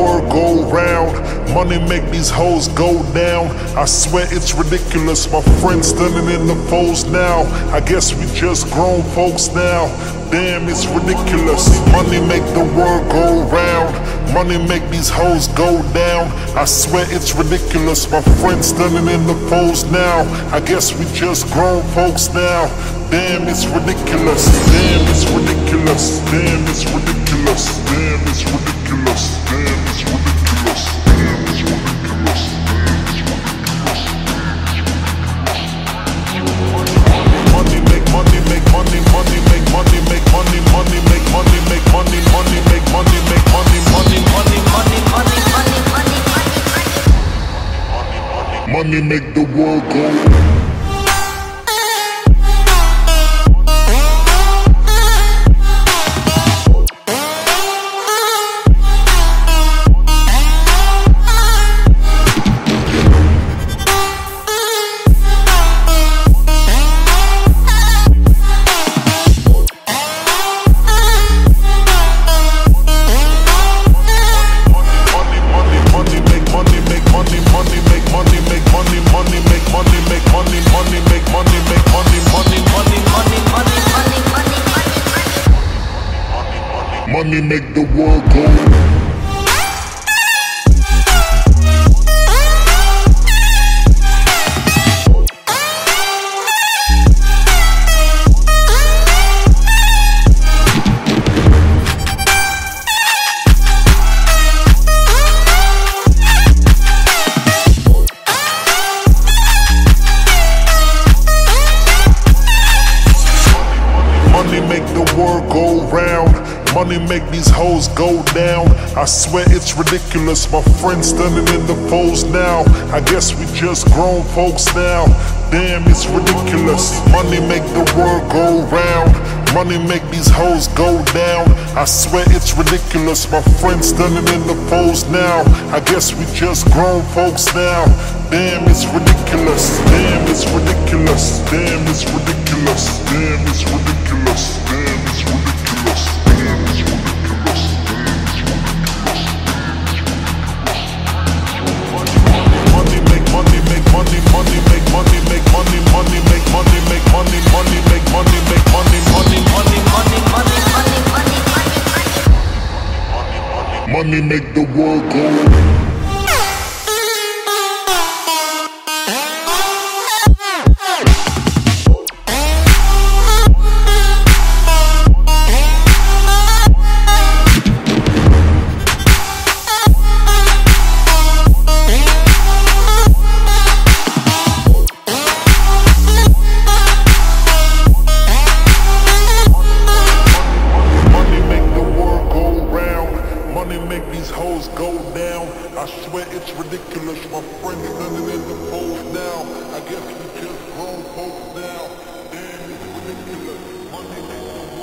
world go round. Money make these hoes go down. I swear it's ridiculous. My friends standing in the foes now. I guess we just grown folks now. Damn, it's ridiculous. Money make the world go round. Money make these hoes go down. I swear it's ridiculous. My friends standing in the foes now. I guess we just grown folks now. Damn, it's ridiculous. Damn, it's ridiculous. Damn, it's ridiculous. Money make the world go. Money make the world go. These hoes go down. I swear it's ridiculous. My friends standing in the foes now. I guess we just grown folks now. Damn, it's ridiculous. Money make the world go round. Money make these hoes go down. I swear it's ridiculous. My friends standing in the foes now. I guess we just grown folks now. Damn, it's ridiculous. Damn, it's ridiculous. Damn, it's ridiculous. Damn, it's ridiculous. Make the world go. Ridiculous. My friends living in the fold now. I guess we just grown folks now. Damn, it's ridiculous. Money make the